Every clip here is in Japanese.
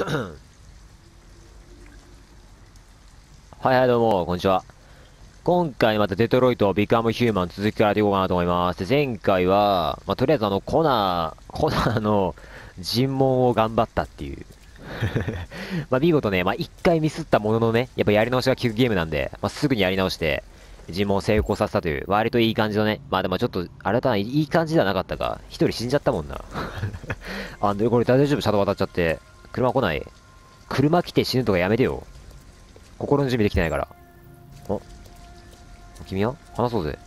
はいはいどうも、こんにちは。今回またデトロイトビカムヒューマン続きからやっていこうかなと思います。前回は、まあ、とりあえずあの、コナー、コナーの 尋問を頑張ったっていう。まあ見事ね、まあ一回ミスったもののね、やっぱやり直しが効くゲームなんで、まあすぐにやり直して、尋問を成功させたという、割といい感じのね。まあでもちょっと、あれだな、いい感じではなかったか。一人死んじゃったもんな。あ、で、これ大丈夫？車道渡っちゃって。車来ない車来て死ぬとかやめてよ。心の準備できてないから。お君は？話そうぜ。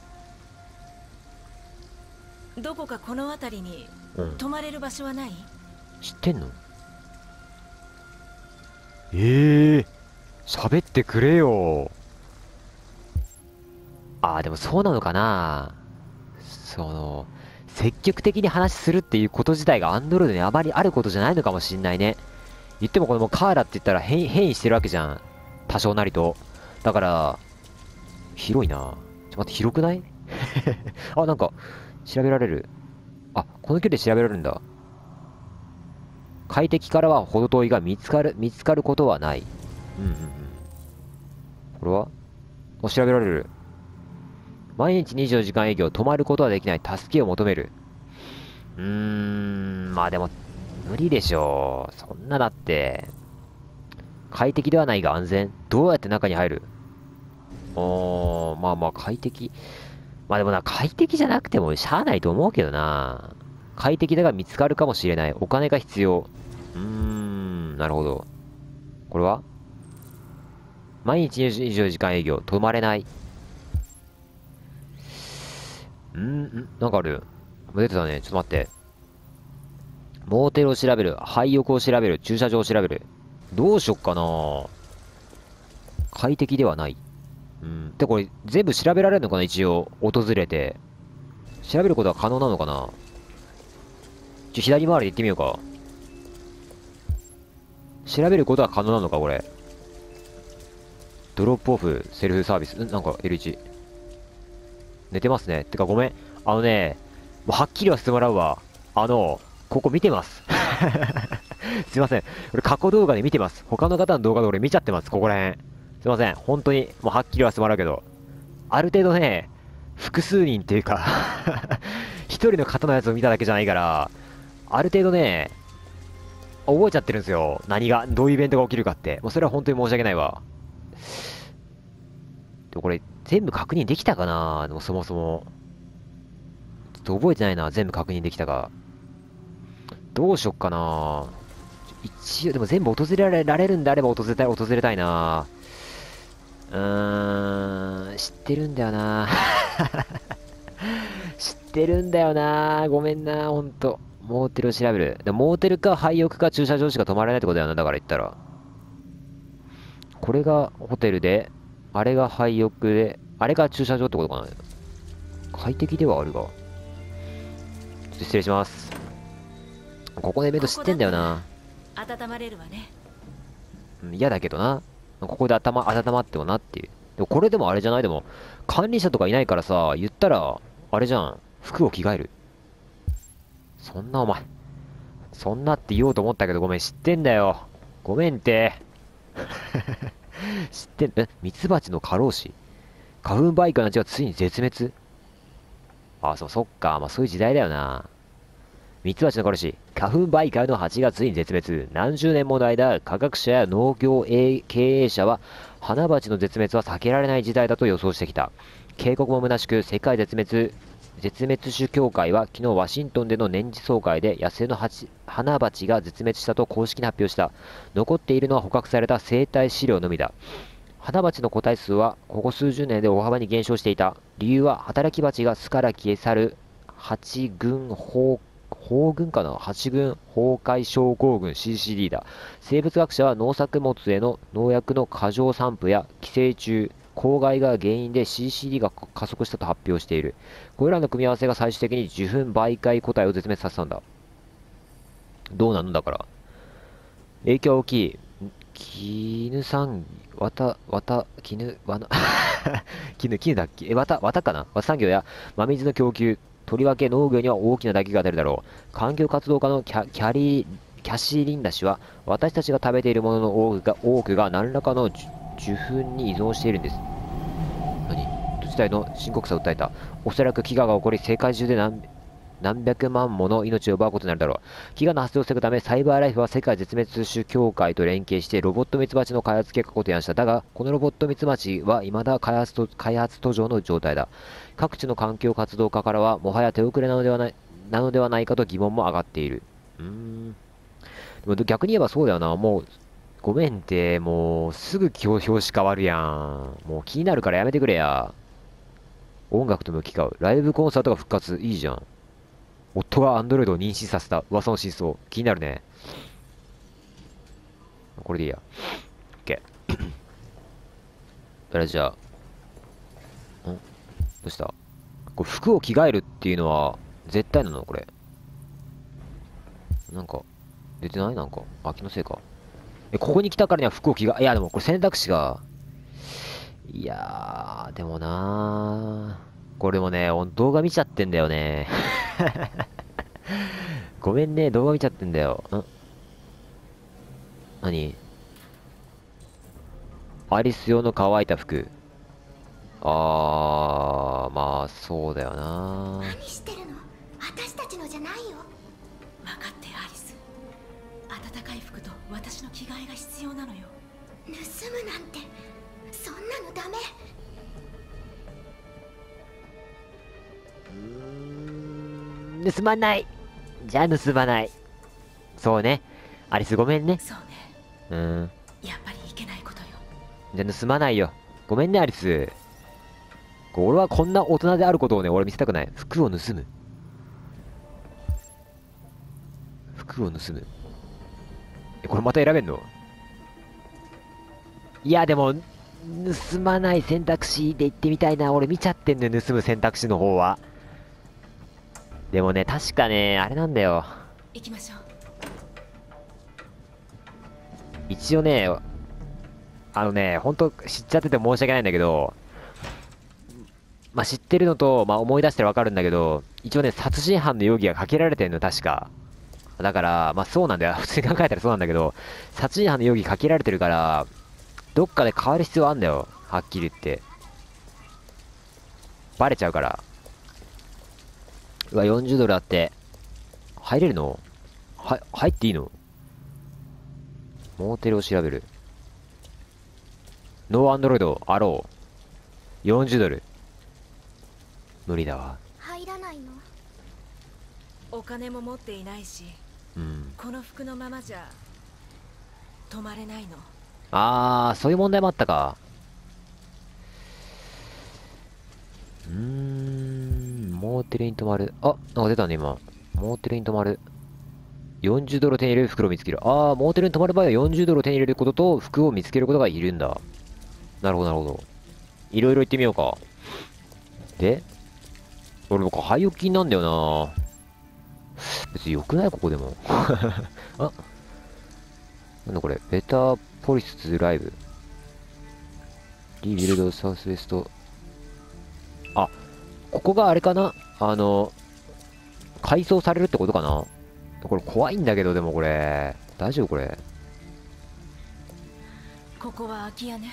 どこかこの辺りに泊まれる場所はない、うん、知ってんの？ええー、喋ってくれよ。ああ、でもそうなのかなその、積極的に話するっていうこと自体がアンドロイドにあまりあることじゃないのかもしんないね。言ってもこれもカーラって言ったら変異してるわけじゃん。多少なりと。だから、広いなちょっと待って、広くない？あ、なんか、調べられる。あ、この距離で調べられるんだ。快適からは程遠いが見つかる、見つかることはない。うんうんうん。これは？あ、調べられる。毎日24時間営業、止まることはできない、助けを求める。うーん、まあでも、無理でしょう。そんなだって、快適ではないが安全どうやって中に入る？おー、まあまあ快適。まあでもな、快適じゃなくてもしゃあないと思うけどな。快適だが見つかるかもしれない。お金が必要。うーん、なるほど。これは？毎日24時間営業、止まれない。んんなんかある。出てたね。ちょっと待って。モーテルを調べる。廃屋を調べる。駐車場を調べる。どうしよっかな快適ではない。うん。で、これ、全部調べられるのかな一応。訪れて。調べることは可能なのかなちょ、左回りで行ってみようか。調べることは可能なのかこれ。ドロップオフ、セルフサービス。ん？なんか、L1。寝てますね。てかごめん。あのね、もうはっきりはしてもらうわ。あの、ここ見てます。すいません。俺過去動画で見てます。他の方の動画で俺見ちゃってます。ここら辺。すいません。本当に、もうはっきりはしてもらうけど。ある程度ね、複数人っていうか 一人の方のやつを見ただけじゃないから、ある程度ね、覚えちゃってるんですよ。何が、どういうイベントが起きるかって。もうそれは本当に申し訳ないわ。でこれ、全部確認できたかな？でもそもそも。ちょっと覚えてないな。全部確認できたか。どうしよっかな一応、でも全部訪れられるんであれば訪れたい、訪れたいなうーん、知ってるんだよな 知ってるんだよなごめんなほんと。モーテルを調べる。でモーテルか廃屋か駐車場しか泊まれないってことだよな。だから言ったら。これがホテルで、あれが廃屋で、あれが駐車場ってことかな快適ではあるが。失礼します。ここのイベント知ってんだよな。温まれるわね。嫌だけどな。ここで頭、温まってもなっていう。でもこれでもあれじゃない？でも、管理者とかいないからさ、言ったら、あれじゃん。服を着替える。そんなお前。そんなって言おうと思ったけどごめん、知ってんだよ。ごめんって。知ってん、え？ミツバチの過労死？花粉媒介の血はついに絶滅？あ、そう、そっか。まあそういう時代だよな。ミツバチの殺し、花粉媒介の蜂がついに絶滅。何十年もの間、科学者や農業経営者は、花蜂の絶滅は避けられない時代だと予想してきた。警告も虚しく、世界絶滅絶滅種協会は昨日ワシントンでの年次総会で野生の花鉢が絶滅したと公式に発表した。残っているのは捕獲された生態資料のみだ。花鉢の個体数はここ数十年で大幅に減少していた。理由は働き蜂が巣から消え去る蜂群崩法群かな？蜂群崩壊症候群 CCD だ。生物学者は農作物への農薬の過剰散布や寄生虫、公害が原因で CCD が加速したと発表している。これらの組み合わせが最終的に受粉媒介個体を絶滅させたんだ。どうなのだから。影響大きい。絹産、わた、わた、絹、わな、絹、絹だっけ？え、わた、わたかな？わた産業や真水の供給、とりわけ農業には大きな打撃が出るだろう。環境活動家のキャキャリー、キャシー・リンダ氏は私たちが食べているものの多くが多くが何らかの受粉に依存しているんです。何？土地帯の深刻さを訴えた？おそらく飢餓が起こり世界中で何何百万もの命を奪うことになるだろう。飢餓の発生を防ぐためサイバーライフは世界絶滅種協会と連携してロボットミツバチの開発計画を提案した。だがこのロボットミツバチは未だ開発と開発途上の状態だ。各地の環境活動家からはもはや手遅れなのではないなのではないかと疑問も上がっている。うーん。でも逆に言えばそうだよな。もうごめんってもうすぐ表紙変わるやん。もう気になるからやめてくれや。音楽と向き合う。ライブコンサートが復活。いいじゃん。夫がアンドロイドを妊娠させた。噂の真相。気になるね。これでいいや。OK それじゃあ。どうした。これ服を着替えるっていうのは絶対なの？これ。なんか出てない？なんかあ気のせいか。えここに来たからには服を着替えいやでもこれ選択肢がいやーでもなー。これもね、動画見ちゃってんだよね。ごめんね、動画見ちゃってんだよ。ん。何？アリス用の乾いた服。あー、まあ、そうだよな何してるの？私たちのじゃないよ分かってアリス暖かい服と私の着替えが必要なのよ盗むなんてそんなのダメ盗まないじゃあ盗まない。そうね。アリスごめんね。そうねうん。やっぱりいけないことよじゃあ盗まないよ。ごめんね、アリス。俺はこんな大人であることをね、俺見せたくない。服を盗む。服を盗む。え、これまた選べんの？いや、でも、盗まない選択肢で言ってみたいな。俺見ちゃってんのよ、盗む選択肢の方は。でもね、確かね、あれなんだよ。行きましょう一応ね、あのね、ほんと知っちゃってて申し訳ないんだけど、まあ、知ってるのと、まあ、思い出してわかるんだけど、一応ね、殺人犯の容疑がかけられてんの、確か。だから、まあ、そうなんだよ。普通に考えたらそうなんだけど、殺人犯の容疑かけられてるから、どっかで変わる必要あんだよ。はっきり言って。バレちゃうから。うわ、40ドルあって。入れるの？は、入っていいの？モーテルを調べる。 No android allowed。40ドル。無理だわ。入らないの？お金も持っていないしうん。この服のままじゃ泊まれないのあー、そういう問題もあったか。うーん、モーテルに泊まる。あ、なんか出たね、今。モーテルに泊まる。40ドルを手に入れる袋を見つける。あー、モーテルに泊まる場合は40ドルを手に入れることと服を見つけることがいるんだ。なるほど、なるほど。いろいろ言ってみようか。で俺、僕、廃屋金なんだよな別に良くないここでも。あなんだこれベターポリスライブ。リビルドサウスウェスト。あ、ここがあれかな？あの、改装されるってことかな？これ怖いんだけど、でもこれ。大丈夫これ？ここは空き家ね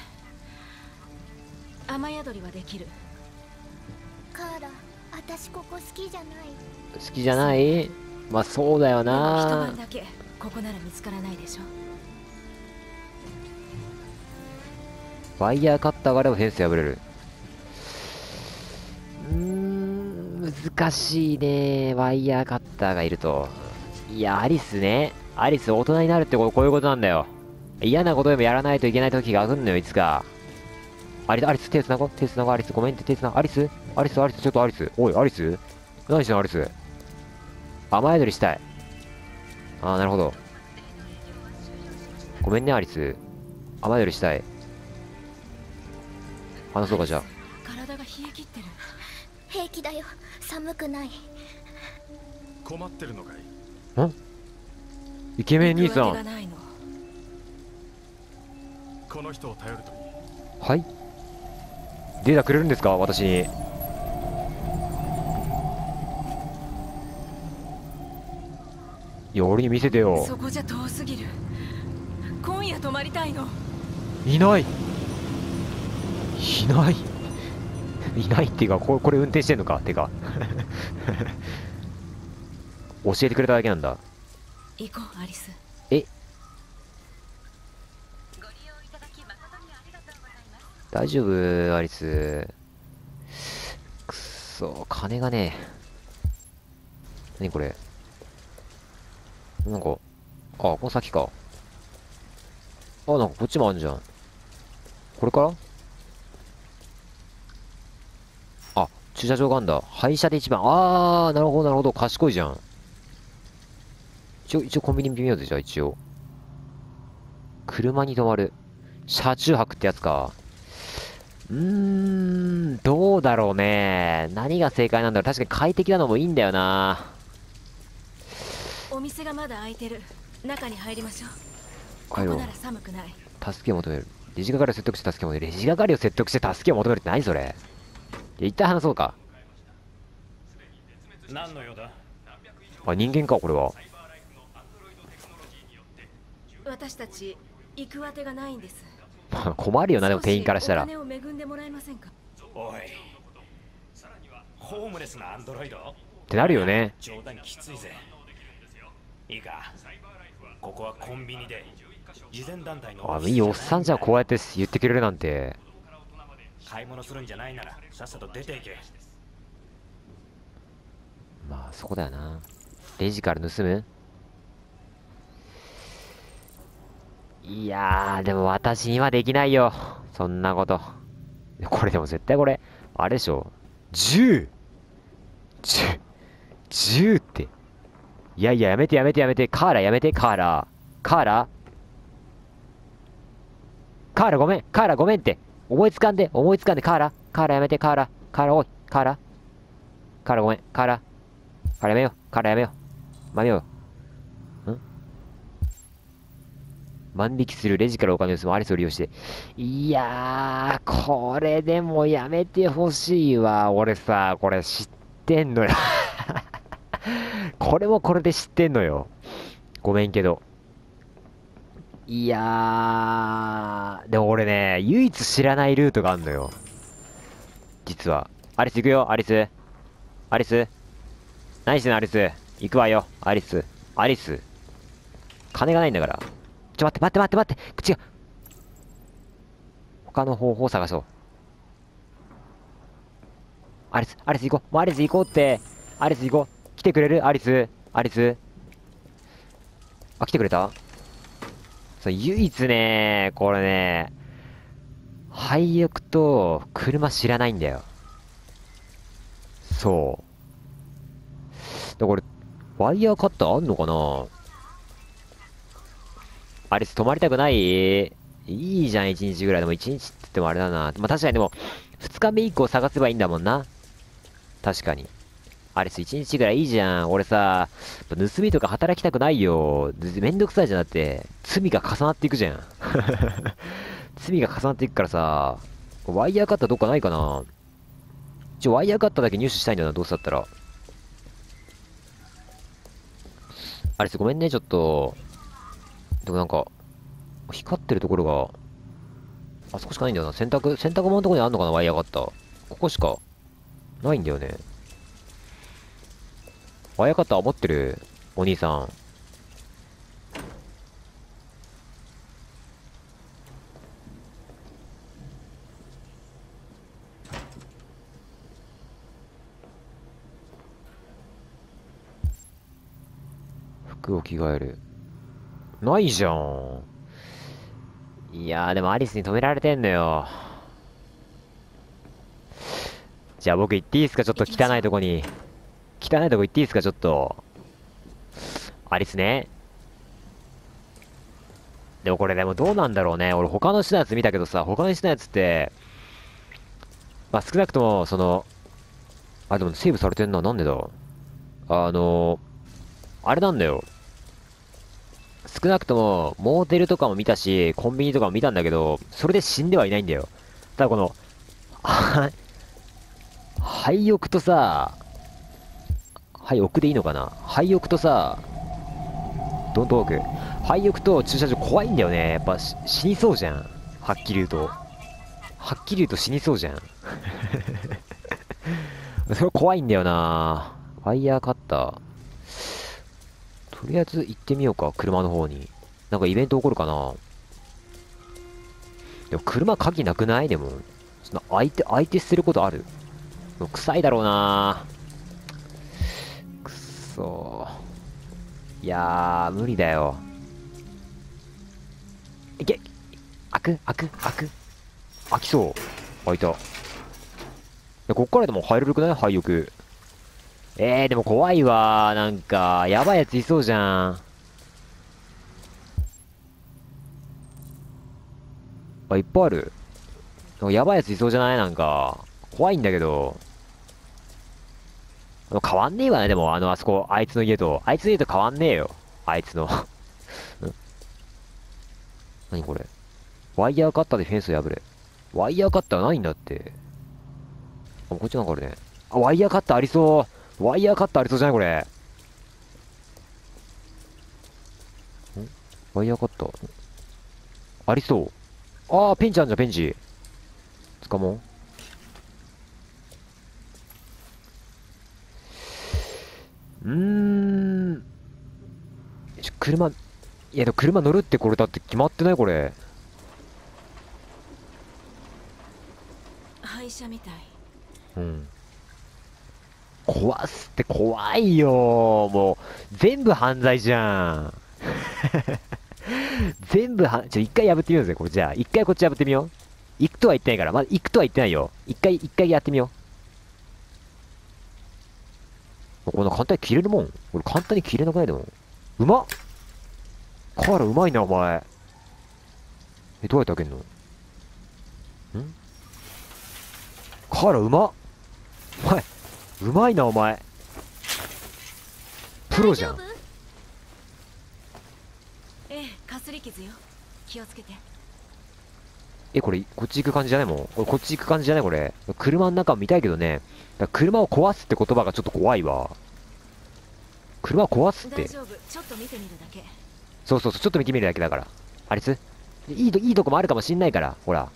雨宿りはできるカーラ私ここ好きじゃない好きじゃない？まあそうだよでも一な晩だけここなら見つからないでしょワイヤーカッターがあればフェンス破れる。うーん、難しいね。ワイヤーカッターがいると。いや、アリスね。アリス大人になるってことこういうことなんだよ。嫌なことでもやらないといけない時が来るのよ、いつか。アリス、アリス、手繋ごう手繋ごうアリス、ごめんって手繋ごうアリス？アリス、アリス、ちょっとアリス。おい、アリス？何してんのアリス？雨宿りしたい。あー、なるほど。ごめんね、アリス。雨宿りしたい。話そうか、じゃあ。体が冷え切ってる平気だよ寒くない困ってるのかい？イケメン兄さん。この人を頼るといいはい？データくれるんですか私に。いや俺に見せてよ。そこじゃ遠すぎる。今夜泊まりたいの。いない。いない。いないっていうかここれ運転してんのか？てか。教えてくれただけなんだ。行こうアリス。え？大丈夫？アリス。くっそ金がね。え何これ？なんかあこの先かあなんかこっちもあるじゃんこれから？あ駐車場があんだ廃車で一番あーなるほどなるほど賢いじゃん一応、一応コンビニ見てみようぜ、じゃあ一応。車に止まる。車中泊ってやつか。うーん、どうだろうね。何が正解なんだろう。確かに快適なのもいいんだよな。お店がまだ開いてる中に入りましょうここなら寒くない助けを求める。レジ係を説得して助けを求める。レジ係を説得して助けを求めるって何それ？一旦話そうか。何の用だ？あ、人間か、これは。私たち行くあてがないんです困るよな、でも店員からしたら少。しお金を恵んでもらえませんか？おいホームレスなアンドロイド？ってなるよね。冗談きついぜいいかここはコンビニで慈善団体のあ、いいおっさんじゃんこうやって言ってくれるなんて。買い物するんじゃないならさっさと出ていけまあ、そこだよな。レジから盗む？いやー、でも私にはできないよ。そんなこと。これでも絶対これ、あれでしょ。10!10! 10って。いやいや、やめてやめてやめて。カーラやめて、カーラ。カーラカーラごめん。カーラごめんって。思いつかんで、思いつかんで、カーラ。カーラやめて、カーラ。カーラおい、カーラ。カーラごめん。カーラ。カーラやめよう。カーラやめよう。まめよう。ん？万引きするレジからお金を盗むアリスを利用して。いやー、これでもやめてほしいわ。俺さ、これ知ってんのよ。これもこれで知ってんのよ。ごめんけど。いやー、でも俺ね、唯一知らないルートがあんのよ。実は。アリス行くよ、アリス。アリス。何してんの、アリス。行くわよ、アリス。アリス。金がないんだから。ちょ、待って待って待って待って。口が。他の方法を探そう。アリス、アリス行こう。もうアリス行こうって。アリス行こう。来てくれる？アリス？アリス？あ、来てくれた？そう、唯一ね、これね、廃屋と車知らないんだよ。そう。だからこれ、ワイヤーカッターあんのかな？アリス泊まりたくない？いいじゃん、1日ぐらい。でも1日って言ってもあれだな。まあ確かにでも、2日目以降探せばいいんだもんな。確かに。アリス1日ぐらいいいじゃん。俺さ、盗みとか働きたくないよ。めんどくさいじゃん。だって、罪が重なっていくじゃん。罪が重なっていくからさ、ワイヤーカッターどっかないかな一応ワイヤーカッターだけ入手したいんだよな、どうせだったら。アリスごめんね、ちょっと。でもなんか、光ってるところが、あそこしかないんだよな。洗濯、洗濯物のところにあんのかな、ワイヤーカッター。ここしか、ないんだよね。ワイヤーカッター持ってるお兄さん。服を着替える。ないじゃん。いやー、でもアリスに止められてんのよ。じゃあ僕行っていいですか？ちょっと汚いとこに。汚いとこ行っていいですか？ちょっと。アリスね。でもこれでもどうなんだろうね。俺他の人のやつ見たけどさ、他の人のやつって、まあ少なくとも、その、あ、でもセーブされてんな。なんでだあの、あれなんだよ。少なくとも、モーテルとかも見たし、コンビニとかも見たんだけど、それで死んではいないんだよ。ただこの、は、廃屋とさ、廃屋でいいのかな？廃屋とさ、ドントウォーク廃屋と駐車場怖いんだよね。やっぱ死にそうじゃん。はっきり言うと。はっきり言うと死にそうじゃん。それ怖いんだよな。ファイヤーカッター。とりあえず行ってみようか車の方に。なんかイベント起こるかな？でも車鍵なくない？でもその相手相手捨てることある。臭いだろうな。くっそーいやー無理だよ。いけ。開く開く開く。開きそう。開いた。いやこっからでも入れるくない？廃屋。えー、でも怖いわ。なんかやばいやついそうじゃん。あいっぱいある。やばいやついそうじゃない？なんか怖いんだけど。変わんねえわね、でも、あの、あそこ、あいつの家と。あいつの家と変わんねえよ。あいつの。ん何これ。ワイヤーカッターでフェンスを破れ。ワイヤーカッターないんだって。あ、こっちなんかあるね。あ、ワイヤーカッターありそう。ワイヤーカッターありそうじゃないこれ。ん？ワイヤーカッター。ありそう。あー、ペンチあんじゃん、ペンチ。つかもううーん。車、いやでも車乗るってこれだって決まってないこれ。廃車みたいうん。壊すって怖いよもう、全部犯罪じゃん。全部は、ちょ、一回破ってみようぜ、これ。じゃあ、一回こっち破ってみよう。行くとは言ってないから。まだ行くとは言ってないよ。一回、一回やってみよう。こんな簡単に切れるもん。俺簡単に切れなくないでも。うまっカーラうまいな、お前。え、どうやって開けんの？ん？カーラうまっお前、うまいな、お前。プロじゃん。ええかすり傷よ気をつけてえ、これ、こっち行く感じじゃない？もん。これ、こっち行く感じじゃない？これ。車の中見たいけどね。車を壊すって言葉がちょっと怖いわ。車を壊すって大。丈夫ちょっと見てみるだけそうそうそう、ちょっと見てみるだけだから。あれついいと、いいとこもあるかもしんないから。ほら。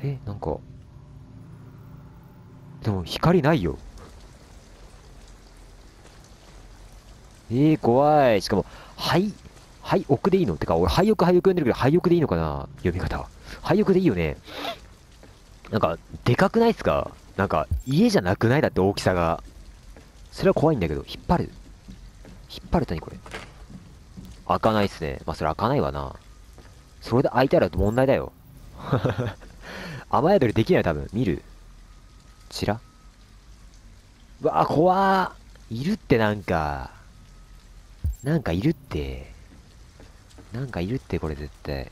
え、なんか。でも、光ないよ。えー、怖い。しかも、はい、はい、奥でいいの？てか、俺、廃屋廃屋読んでるけど、廃屋でいいのかな？読み方。廃屋でいいよね。なんか、でかくないっすか？なんか、家じゃなくない？だって大きさが。それは怖いんだけど、引っ張る。引っ張ると何これ？開かないっすね。まあ、それ開かないわな。それで開いたら問題だよ。雨宿りできない多分。見る？ちら？うわあ、怖ー。いるってなんか。なんかいるって。なんかいるって、これ絶対。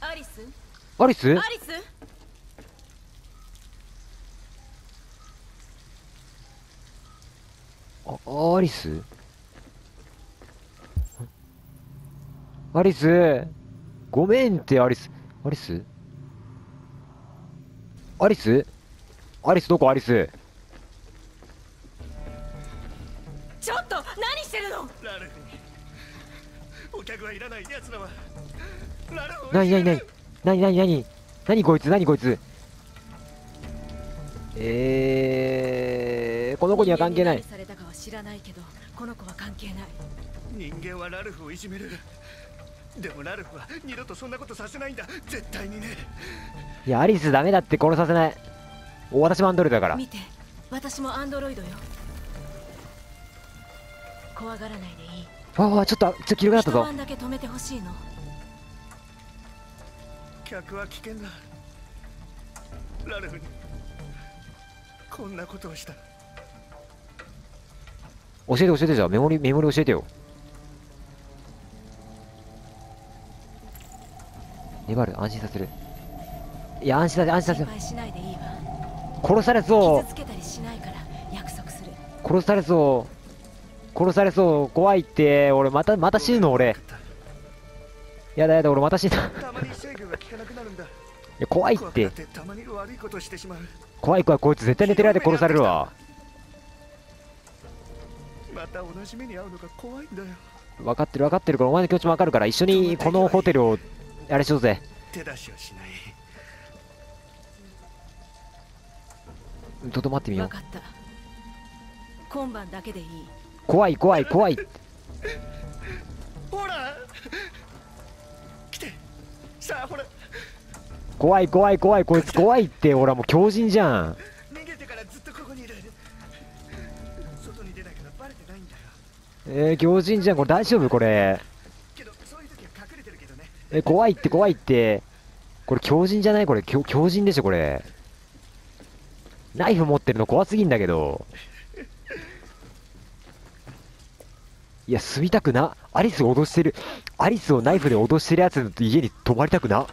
アリス？アリス？アリス？あ、アリス？アリス？ごめんって、アリス。アリス？アリス？アリス？どこ？アリス？ラルフに。お客はいらない奴らは。ラルフになに。なになになになになに？こいつ？なにこいつ？えー、この子には関係ない。人間に何されたかは知らないけどこの子は関係ない。人間はラルフをいじめる。でもラルフは二度とそんなことさせないんだ。絶対にね。いやアリスダメだって殺させない。お私もアンドロイドだから。見て私もアンドロイドよ怖がらないでいい。わあちょっとちょっと広くなった一ぞ晩だけ止めてほしいの。客は危険だ。ラルフにこんなことをした。教えて教えてじゃあメモリメモリ教えてよ。粘る安心させる。いや安心させ安心させる。心配しないでいいわ。殺されそう。傷つけたりしないから約束する。殺されそう殺されそう。怖いって。俺またまた死ぬの俺。やだやだ俺また死んだ。や怖いって。ってたまに悪いことをしてしまう。怖い怖いこいつ絶対寝てる間殺されるわ。また同じ目に遭うのが怖いんだよ。分かってる分かってる。からお前の気持ちも分かるから一緒にこのホテルをあれしようぜ。手出しはしない。とどまってみよう。分かった。今晩だけでいい怖い怖い怖い。ほら。来て。さあほら。怖い怖い怖い。こいつ怖いって俺はもう強靭じゃん。逃げてからずっとここにいる。外に出ないからバレてないんだよ。えー、強靭じゃん。これ大丈夫？これ。けどそういう時は隠れてるけどね。え怖いって怖いって。これ強靭じゃない？これ強強靭でしょこれ。ナイフ持ってるの怖すぎんだけどいや住みたくな。アリスを脅してる。アリスをナイフで脅してるやつの家に泊まりたくな。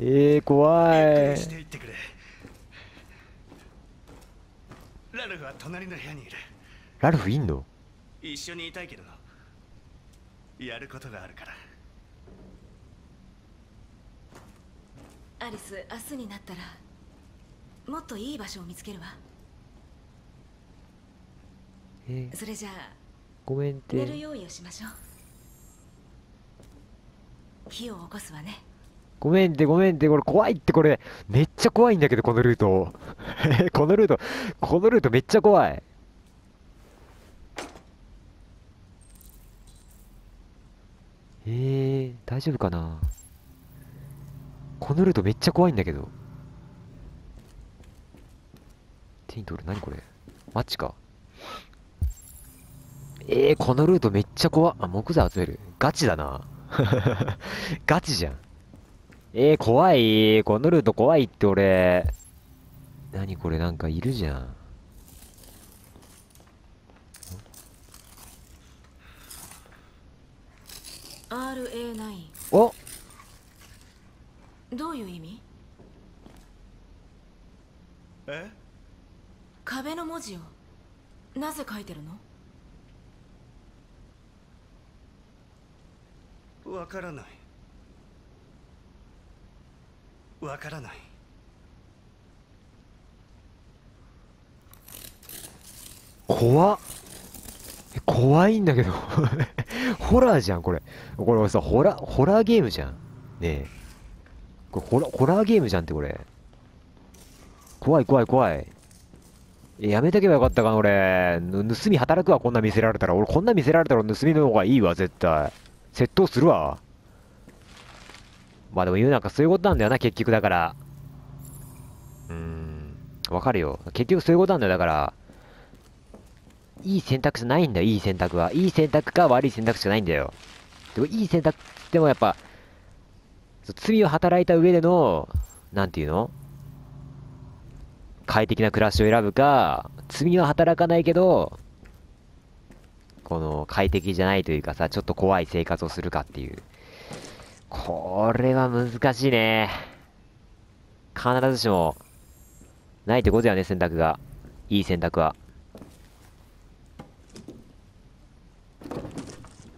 えー、怖い。していってくれ。ラルフは隣の部屋にいる。ラルフいんの？一緒にいたいけどやることがあるから。アリス明日になったらもっといい場所を見つけるわえー、それじゃあごめんっ寝るて用意をしましょう。火を起こすわね。ごめんってごめんって。これ怖いってこれ。めっちゃ怖いんだけどこのルート。このルートこのルートめっちゃ怖い。えー、大丈夫かな。このルートめっちゃ怖いんだけど。手に取る？何これ？マッチかえー、このルートめっちゃ怖っ。あ木材集める。ガチだな。ガチじゃん。えー、怖い。このルート怖いって俺。何これ？なんかいるじゃん。RA9 お！どういう意味？え？壁の文字を。なぜ書いてるの？からないわからない怖っ。怖いんだけど。ホラーじゃん、これ。これさ、ホラ、ホラーゲームじゃん。ねえ。これホラ、ホラーゲームじゃんってこれ。怖い怖い怖い。えやめとけばよかったかな、俺。盗み働くわ、こんな見せられたら。俺、こんな見せられたら盗みの方がいいわ、絶対。窃盗するわ。まあでも言うなんかそういうことなんだよな、結局だから。うーん。わかるよ。結局そういうことなんだよ、だから。いい選択じゃないんだよ、いい選択は。いい選択か悪い選択じゃないんだよ。でもいい選択でもやっぱ、罪を働いた上での、なんていうの？快適な暮らしを選ぶか、罪は働かないけど、この快適じゃないというかさ、ちょっと怖い生活をするかっていう。これは難しいね。必ずしも、ないってことだよね、選択が。いい選択は。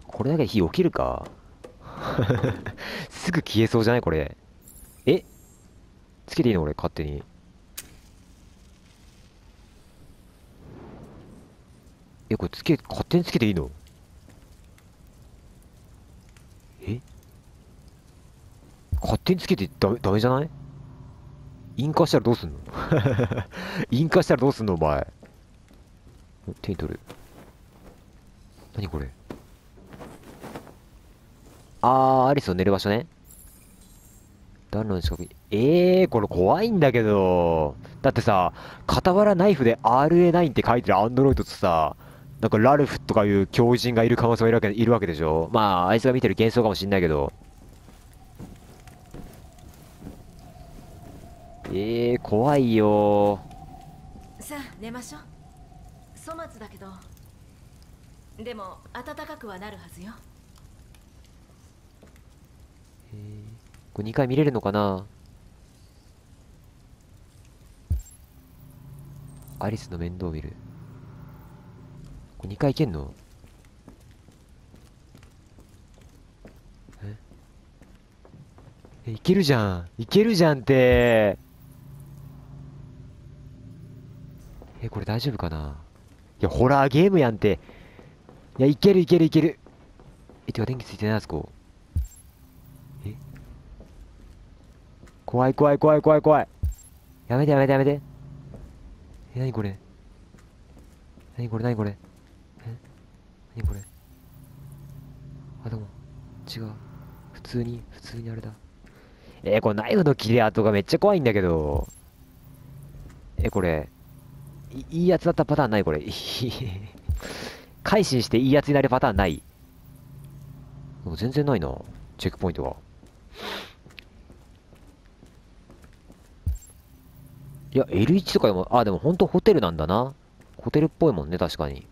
これだけで火起きるか？すぐ消えそうじゃない？これ。え？つけていいの？俺、勝手に。え、これつけ、勝手につけていいの？え？勝手につけてダメ、ダメじゃない？引火したらどうすんの？引火したらどうすんのお前？手に取る。何これ？あー、アリスの寝る場所ね。暖炉の近くに？えー、これ怖いんだけど。だってさ、傍らナイフで RA9 って書いてるアンドロイドとさ、なんかラルフとかいう狂人がいる可能性がいるわけいるわけでしょ。まあ、あいつが見てる幻想かもしんないけど。えー、怖いよ。さあ寝ましょう。粗末だけど。でも暖かくはなるはずよ。これ2回見れるのかな？アリスの面倒を見る。これ2回いけんの？え？えいけるじゃん。いけるじゃんって。えこれ大丈夫かな？いやホラーゲームやんって。いやいけるいけるいける。えてか電気ついてないあそこ。え？怖い怖い怖い怖い怖い。やめてやめてやめて。えなにこれ？なにこれ？なにこれ？なにこれ。あでも違う。普通に普通にあれだ。えー、これナイフの切れ跡がめっちゃ怖いんだけど。えこれいいいやつだったパターンない？これ。改心していいやつになるパターンない？全然ないな。チェックポイントが。いや L1 とかでもあでも本当ホテルなんだな。ホテルっぽいもんね確かに。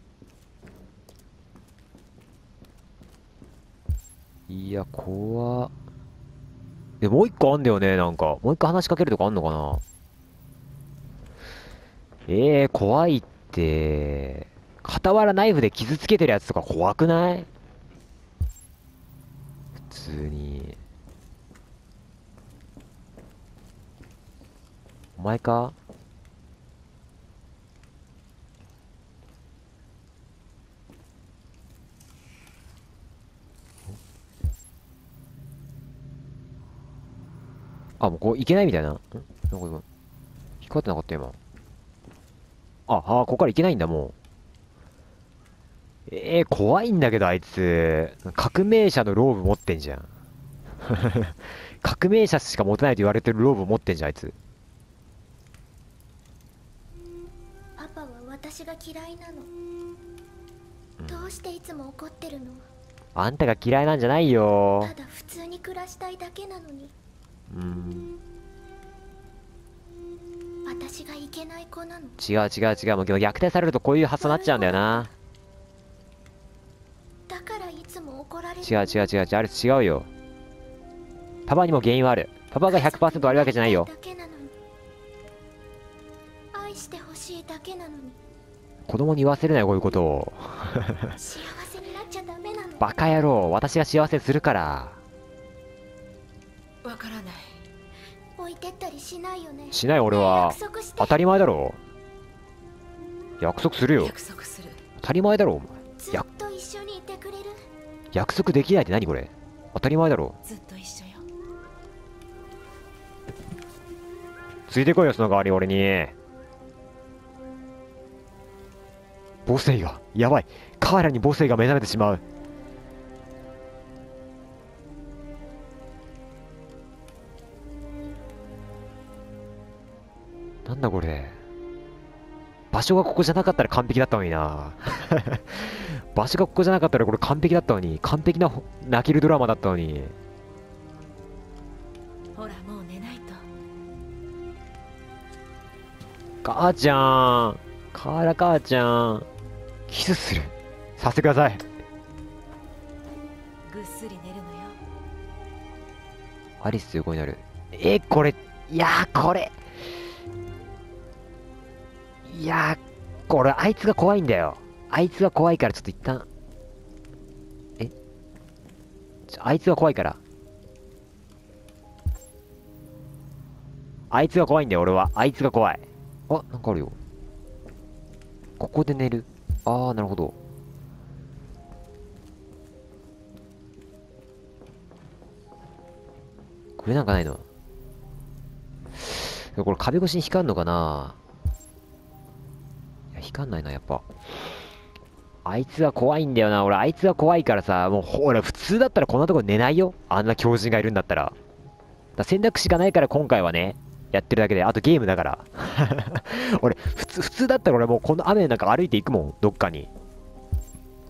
いや怖っ。でもう一個あんだよねなんか。もう一個話しかけるとかあんのかな。ええー、怖いって。傍らナイフで傷つけてるやつとか怖くない？普通に。お前か？あ、もうこう、いけないみたいな。んなんか今、光ってなかった今。あ、あ、ここからいけないんだ、もう。ええー、怖いんだけど、あいつ。革命者のローブ持ってんじゃん。革命者しか持てないと言われてるローブ持ってんじゃん、あいつ。パパは私が嫌いなの、どうしていつも怒ってるの？あんたが嫌いなんじゃないよただ普通に暮らしたいだけなのにうん。私がいけない子なの。違う違う違う。もう虐待されるとこういう発想になっちゃうんだよな。だからいつも怒られる。違う違う違う違う。あれ違うよ。パパにも原因はある。パパが100%悪いわけじゃないよ。愛してほしいだけなのに。子供に言わせるなよこういうことを。幸せになっちゃダメなの。バカ野郎。私が幸せにするからしない俺は。当たり前だろ。約束するよ。当たり前だろお前。ずっと一緒にいてくれる？約束できないって何これ。当たり前だろ。ずっと一緒よ。ついてこいよその代わり俺に。母性がやばい。カーラに母性が目覚めてしまうなんだこれ。場所がここじゃなかったら完璧だったのにな。場所がここじゃなかったらこれ完璧だったのに。完璧なほ泣けるドラマだったのに。ほらもう寝ないと。母ちゃん。カーラ母ちゃん。キスする。させてください。ぐっすり寝るのよ。アリスと横になる。えこれ。いやーこれいやーこれあいつが怖いんだよ。あいつが怖いからちょっと一旦。え？あいつが怖いから？あいつが怖いんだよ俺は。あいつが怖い。あなんかあるよ。ここで寝る？ああなるほど。これなんかないの？これ壁越しに光んのかな、光んないな、やっぱ。あいつは怖いんだよな。俺、あいつは怖いからさ、もう、ほら、普通だったらこんなとこ寝ないよ。あんな狂人がいるんだったら。だ選択肢がないから今回はね、やってるだけで、あとゲームだから。俺、普通、普通だったら俺もうこの雨の中歩いていくもん、どっかに。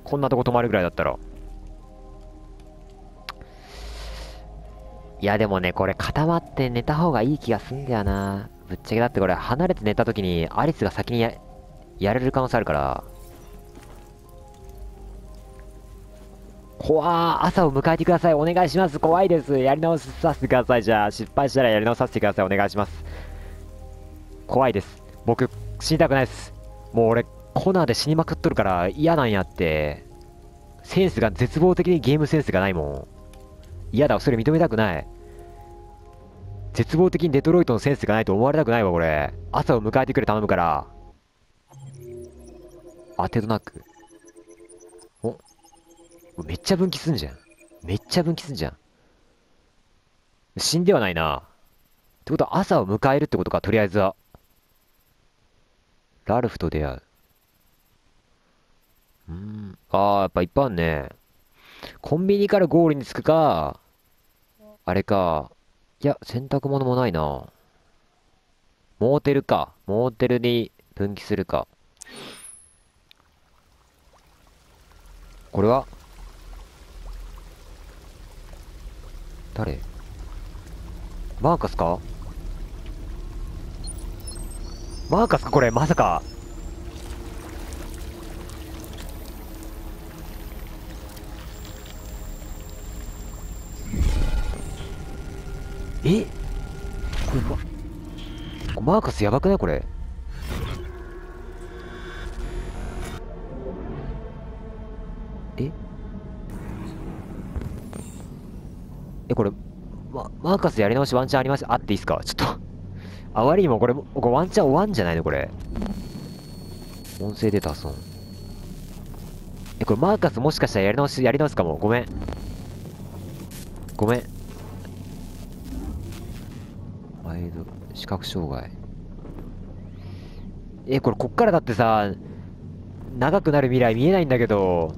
こんなとこ泊まるぐらいだったら。いやでもね、これ固まって寝た方がいい気がすんだよな。ぶっちゃけだってこれ離れて寝た時にアリスが先にやれる可能性あるから。怖ー朝を迎えてください。お願いします。怖いです。やり直させてください。じゃあ、失敗したらやり直させてください。お願いします。怖いです。僕、死にたくないです。もう俺、コナーで死にまくっとるから嫌なんやって。センスが絶望的にゲームセンスがないもん。嫌だ、それ認めたくない。絶望的にデトロイトのセンスがないと思われたくないわ、これ。朝を迎えてくれ頼むから。当てとなく。おめっちゃ分岐すんじゃん。めっちゃ分岐すんじゃん。死んではないな。ってことは朝を迎えるってことか、とりあえずは。ラルフと出会う。うん。ああ、やっぱいっぱいあるね。コンビニからゴールに着くか、あれか。いや、洗濯物もないな。モーテルか。モーテルに分岐するか。これは？誰？マーカスか？マーカスかこれまさか。え？これマーカスやばくない？これ。え？えこれま、マーカスやり直しワンチャンあります？あっていいっすか？ちょっとあまりにもこれ、これワンチャン終わんじゃないの？これ。音声データ損。え、これマーカスもしかしたらやり直し、やり直すかも。ごめん。ごめん。ワイド、視覚障害。え、これこっからだってさ、長くなる未来見えないんだけど。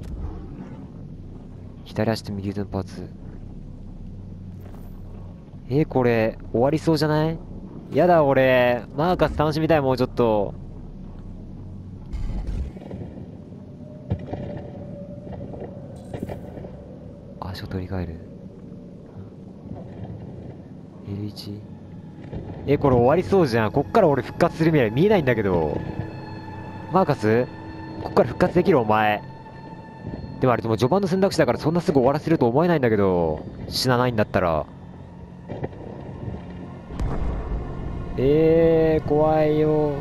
左足と右腕のパーツ。えー、これ、終わりそうじゃない？やだ、俺。マーカス楽しみたい、もうちょっと。足を取り替える。L1? え、これ終わりそうじゃん。こっから俺復活する未来見えないんだけど。マーカスこっから復活できるお前。でもあれでも序盤の選択肢だからそんなすぐ終わらせると思えないんだけど。死なないんだったら。えー、怖いよ。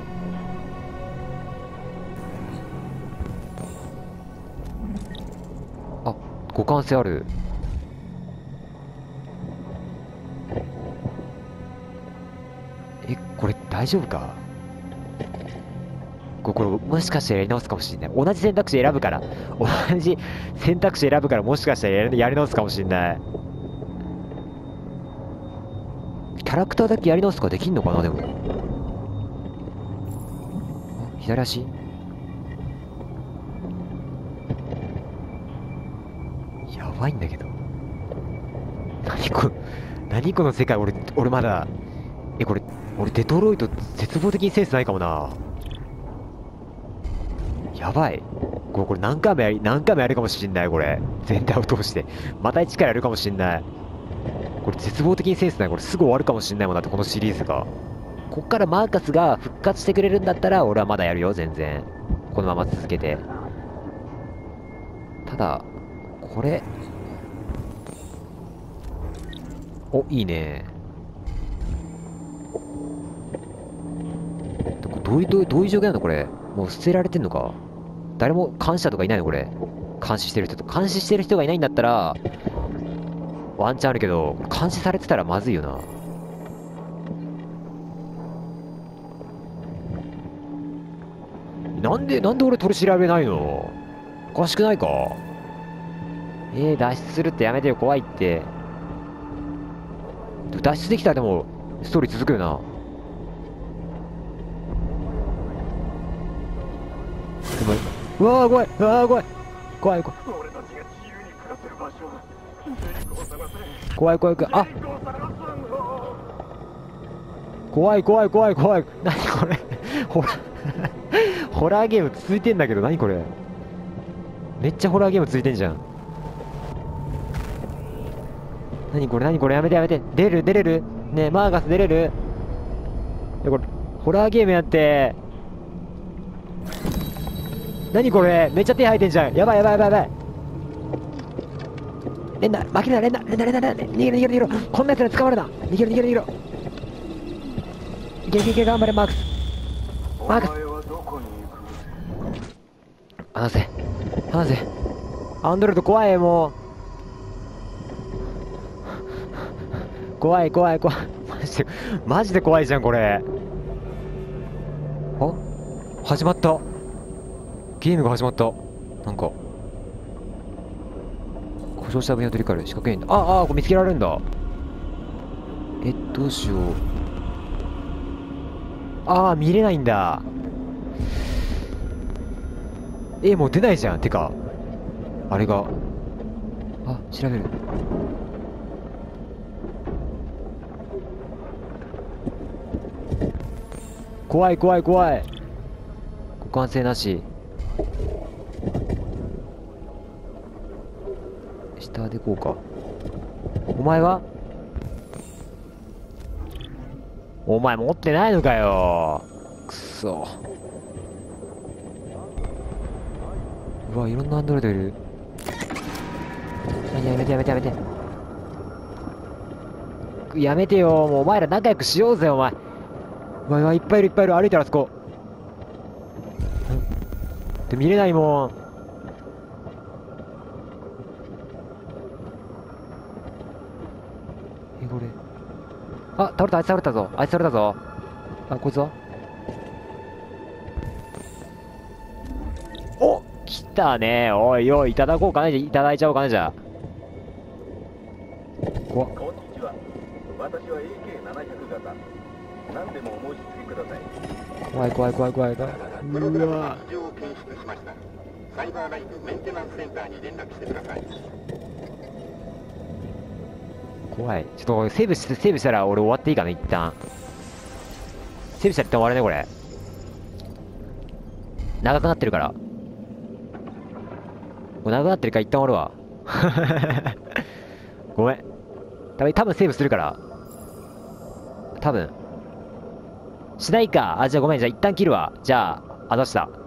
あ、互換性ある。え、これ大丈夫か？これもしかしたらやり直すかもしれない。同じ選択肢選ぶから。同じ選択肢選ぶからもしかしたらやり直すかもしれない。キャラクターだけやり直すとかできんのかなでも。左足？やばいんだけど。何こ、何この世界俺、俺まだ、え、これ、俺デトロイト絶望的にセンスないかもな。やばい。これ、これ何回もやり、何回もやるかもしんない、これ。全体を通して。また一からやるかもしんない。これ絶望的にセンスない。これすぐ終わるかもしんないもんだって、このシリーズが。こっからマーカスが復活してくれるんだったら、俺はまだやるよ、全然。このまま続けて。ただ、これ。お、いいね。どどういう、どういうどういう状況なのこれ。もう捨てられてんのか誰も監視者とかいないのこれ。監視してる人と。監視してる人がいないんだったら、ワンチャンあるけど、監視されてたらまずいよな。なんで、なんで俺取り調べないの？おかしくないか？えー、脱出するってやめてよ、怖いって。脱出できたらでも、ストーリー続くよな。うわー怖い。うわー怖い。怖い怖い。怖い怖い怖い。怖い怖い怖い怖い。何これ。ホラホラーゲーム続いてんだけど何これ。めっちゃホラーゲーム続いてんじゃん。何これ何これ。やめてやめて。出れる出れる。ねえマーガス出れる。これホラーゲームやって何これ？めっちゃ手入ってんじゃん。やばいやばいやばいやばい。レンダ負けるなレンダレンダレンダ逃げろ逃げろ逃げろこんなやつら捕まるな。逃げろ逃げろ逃げろいけいけいけ頑張れマークス。マークス。離せ。離せ。アンドロイド怖いもう。怖い怖い怖い。マジでマジで怖いじゃんこれ。あ始まった。ゲームが始まった。なんか故障した分野取り替える。四角いんだああこれ見つけられるんだ。えどうしよう。ああ見れないんだ。えもう出ないじゃん。てかあれが。あ調べる。怖い怖い怖い。互換性なし。下でこうか。お前は？お前持ってないのかよ。くそ。うわいろんなアンドロイドいる。やめてやめてやめて。やめてよ。もうお前ら仲良くしようぜお前。うわうわいっぱいいるいっぱいいる。歩いてるあそこ。んで見れないもん。えこれ。あ倒れたあいつ倒れたぞ。あいつ倒れたぞ。あこいつは？お来たね。おいおいいただこうかね。いただいちゃおうかねじゃあ。怖っ。こんにちは。私は AK700 型。何でもお申し付けください。怖い怖い怖い怖い。怖いプロました。サイバーライフメンテナンスセンターに連絡してください。怖い。ちょっとセーブしてセーブしたら俺終わっていいかな一旦。セーブしたら一旦終わるねこれ。長くなってるから。もう長くなってるから一旦終わるわ。ごめん。多分多分セーブするから。多分。しないか。あじゃあごめん。じゃあ一旦切るわ。じゃああどした。